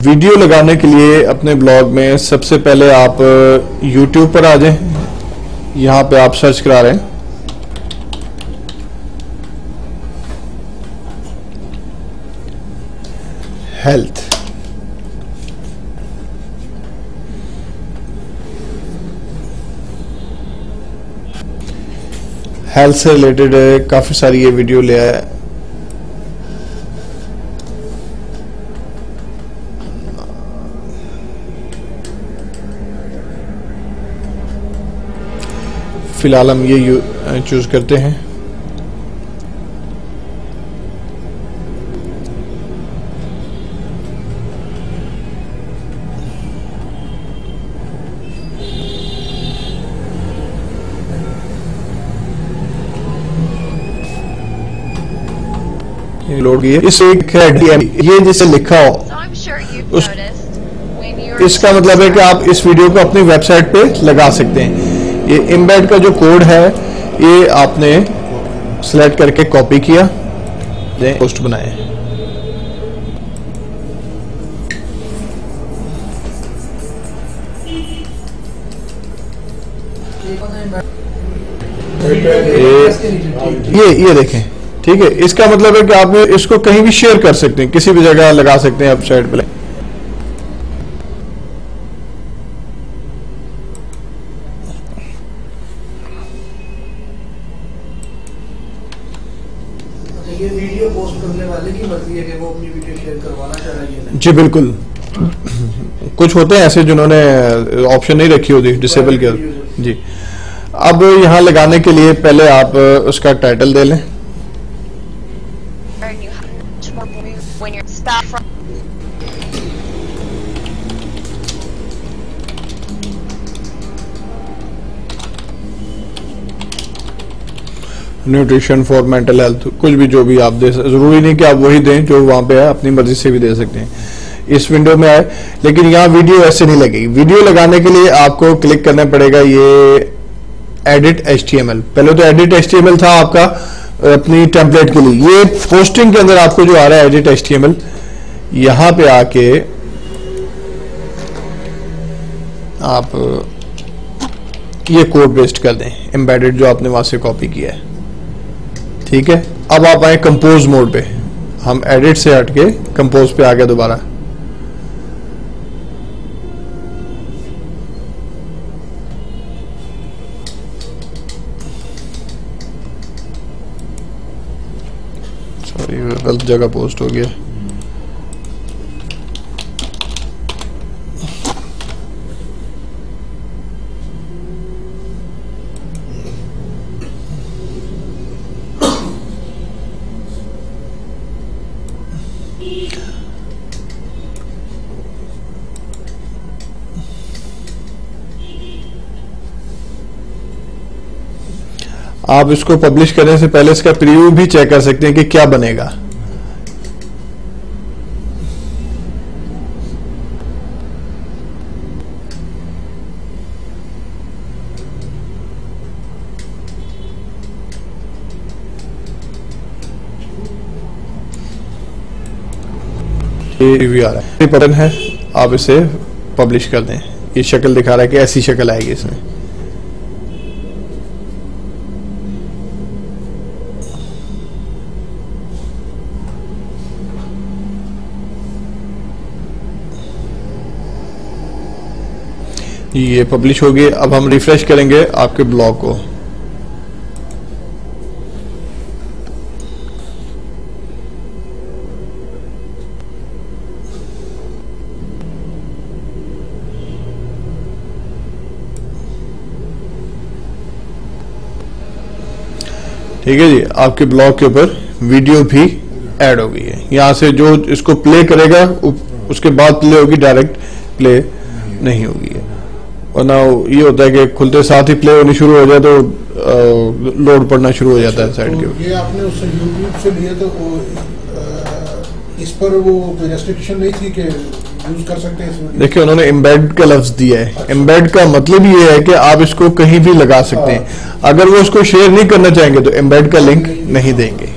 Video लगाने के लिए अपने ब्लॉग में सबसे पहले आप YouTube पर आ जाएँ। यहाँ पे आप सर्च करा रहे हैं। हेल्थ हेल्थ से रिलेटेड काफ़ी सारी ये वीडियो ले आया। फ़िलहाल हम ये चूज़ करते हैं। लोड इस एक ये जिसे लिखा हो। So sure उस- इसका मतलब है कि आप इस वीडियो को अपनी वेबसाइट पे लगा सकते हैं। ये इम्बेड का जो कोड है, ये आपने सेलेक्ट करके कॉपी किया। पोस्ट बनाए ये ये देखें, ठीक है? इसका मतलब है कि आप इसको कहीं भी शेयर कर सकते हैं, किसी भी जगह लगा सकते हैं वेबसाइट पे। ये वीडियो पोस्ट करने वाले की मर्ज़ी है कि वो अपनी वीडियो शेयर करवाना चाह रही है जी बिल्कुल। कुछ होते हैं ऐसे जिन्होंने ऑप्शन नहीं रखी होती डिसेबल के जी। अब यहाँ लगाने के लिए पहले आप उसका टाइटल दे लें। न्यूट्रिशन फॉर मेंटल हेल्थ कुछ भी जो भी आप दे ज़रूरी नहीं कि आप वही दें जो वहाँ पे है, अपनी मर्ज़ी से भी दे सकते हैं। इस विंडो में आए, लेकिन यहाँ वीडियो ऐसे नहीं लगेगी। वीडियो लगाने के लिए आपको क्लिक करना पड़ेगा ये एडिट एच पहले तो एडिट एच था आपका, अपनी टेम्पलेट के लिए। ये पोस्टिंग के अंदर आपको जो आ रहा है एडिट एच टी यहाँ पे आके आप ये कोड पेस्ट कर दें एम्बेडेड जो आपने वहाँ से कॉपी किया है। ठीक है? अब आप आए कंपोज मोड पे। हम एडिट से हटके कंपोज पे आ गए दोबारा। गलत जगह पोस्ट हो गया। आप इसको पब्लिश करने से पहले इसका प्रीव्यू भी चेक कर सकते हैं कि क्या बनेगा। रिव्यू आ रहा है। बटन है, आप इसे पब्लिश कर दें। ये शक्ल दिखा रहा है कि ऐसी शक्ल आएगी इसमें। ये पब्लिश हो गई अब हम रिफ्रेश करेंगे आपके ब्लॉग को। ठीक है जी, आपके ब्लॉग के ऊपर वीडियो भी ऐड हो गई है यहाँ से जो इसको प्ले करेगा उसके बाद प्ले होगी डायरेक्ट प्ले नहीं होगी। वरना ये होता है कि खुलते साथ ही प्ले होनी शुरू हो जाए तो लोड पड़ना शुरू हो जाता है साइड के तो ये आपने यूट्यूब से लिए तो इस पर वो रेस्ट्रिक्शन नहीं थी कि यूज़ कर सकते हैं देखिए उन्होंने एम्बेड का लफ्ज दिया है। एम्बेड का मतलब ये है कि आप इसको कहीं भी लगा सकते हैं। अगर वो उसको शेयर नहीं करना चाहेंगे तो एम्बेड का लिंक नहीं देंगे।